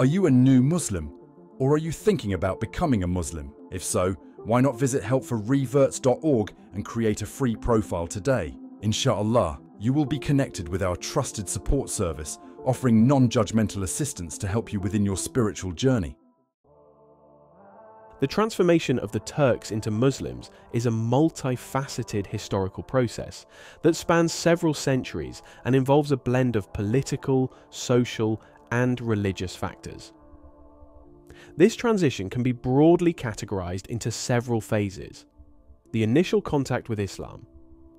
Are you a new Muslim? Or are you thinking about becoming a Muslim? If so, why not visit helpforreverts.org and create a free profile today? Inshallah, you will be connected with our trusted support service, offering non-judgmental assistance to help you within your spiritual journey. The transformation of the Turks into Muslims is a multifaceted historical process that spans several centuries and involves a blend of political, social, and religious factors. This transition can be broadly categorized into several phases. The initial contact with Islam,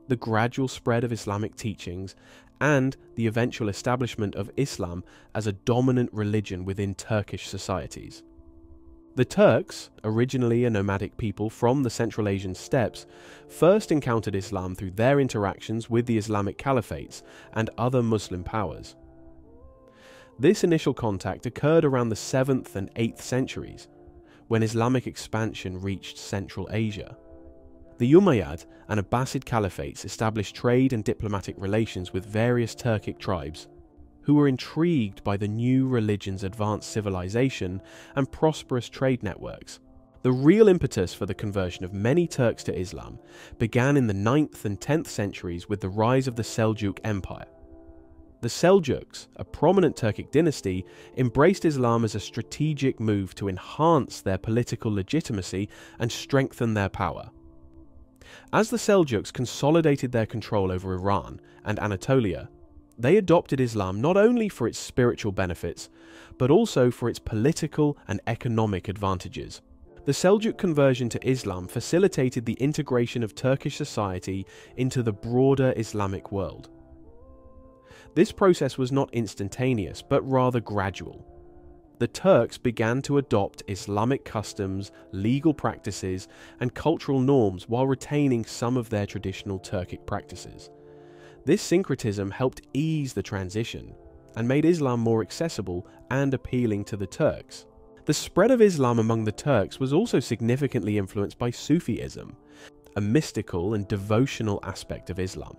the gradual spread of Islamic teachings, and the eventual establishment of Islam as a dominant religion within Turkish societies. The Turks, originally a nomadic people from the Central Asian steppes, first encountered Islam through their interactions with the Islamic caliphates and other Muslim powers. This initial contact occurred around the 7th and 8th centuries, when Islamic expansion reached Central Asia. The Umayyad and Abbasid caliphates established trade and diplomatic relations with various Turkic tribes who were intrigued by the new religion's advanced civilization and prosperous trade networks. The real impetus for the conversion of many Turks to Islam began in the 9th and 10th centuries with the rise of the Seljuk Empire. The Seljuks, a prominent Turkic dynasty, embraced Islam as a strategic move to enhance their political legitimacy and strengthen their power. As the Seljuks consolidated their control over Iran and Anatolia, they adopted Islam not only for its spiritual benefits, but also for its political and economic advantages. The Seljuk conversion to Islam facilitated the integration of Turkish society into the broader Islamic world. This process was not instantaneous, but rather gradual. The Turks began to adopt Islamic customs, legal practices, and cultural norms while retaining some of their traditional Turkic practices. This syncretism helped ease the transition and made Islam more accessible and appealing to the Turks. The spread of Islam among the Turks was also significantly influenced by Sufism, a mystical and devotional aspect of Islam.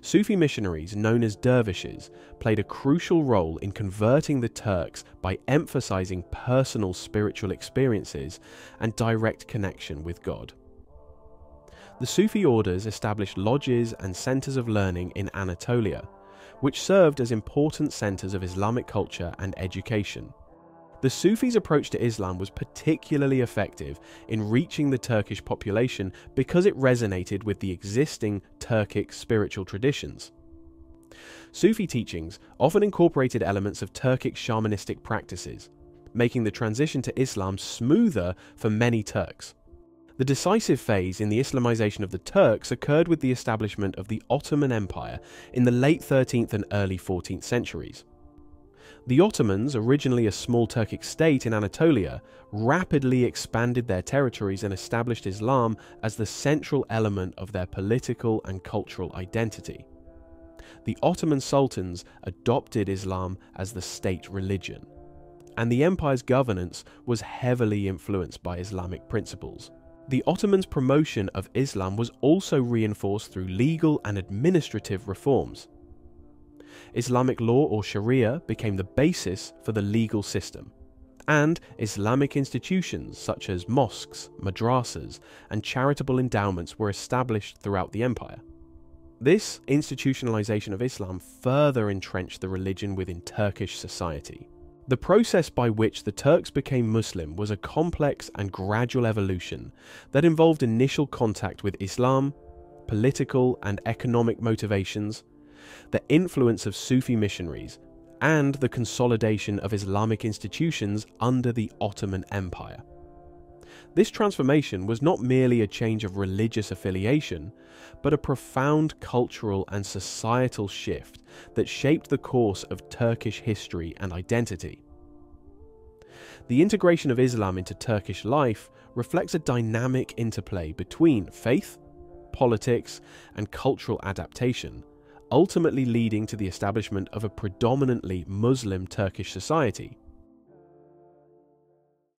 Sufi missionaries, known as dervishes, played a crucial role in converting the Turks by emphasizing personal spiritual experiences and direct connection with God. The Sufi orders established lodges and centers of learning in Anatolia, which served as important centers of Islamic culture and education. The Sufis' approach to Islam was particularly effective in reaching the Turkish population because it resonated with the existing Turkic spiritual traditions. Sufi teachings often incorporated elements of Turkic shamanistic practices, making the transition to Islam smoother for many Turks. The decisive phase in the Islamization of the Turks occurred with the establishment of the Ottoman Empire in the late 13th and early 14th centuries. The Ottomans, originally a small Turkic state in Anatolia, rapidly expanded their territories and established Islam as the central element of their political and cultural identity. The Ottoman sultans adopted Islam as the state religion, and the empire's governance was heavily influenced by Islamic principles. The Ottomans' promotion of Islam was also reinforced through legal and administrative reforms. Islamic law or Sharia became the basis for the legal system, and Islamic institutions such as mosques, madrasas, and charitable endowments were established throughout the empire. This institutionalization of Islam further entrenched the religion within Turkish society. The process by which the Turks became Muslim was a complex and gradual evolution that involved initial contact with Islam, political and economic motivations, the influence of Sufi missionaries, and the consolidation of Islamic institutions under the Ottoman Empire. This transformation was not merely a change of religious affiliation, but a profound cultural and societal shift that shaped the course of Turkish history and identity. The integration of Islam into Turkish life reflects a dynamic interplay between faith, politics, and cultural adaptation, ultimately leading to the establishment of a predominantly Muslim Turkish society